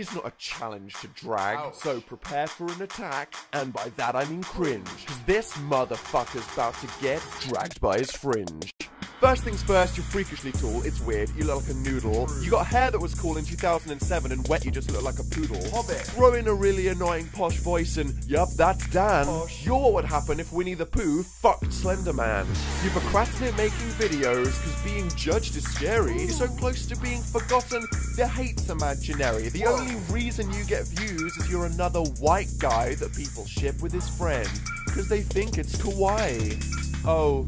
he's not a challenge to drag, so prepare for an attack, and by that I mean cringe. Cause this motherfucker's about to get dragged by his fringe. First things first, you're freakishly tall, it's weird, you look like a noodle. You got hair that was cool in 2007 and wet you just look like a poodle. Hobbit. Throw in a really annoying posh voice and, yup, that's Dan. You're what would happen if Winnie the Pooh fucked Slender Man. You procrastinate making videos because being judged is scary. You're so close to being forgotten, the hate's imaginary. The only reason you get views is you're another white guy that people ship with his friend because they think it's kawaii. Oh,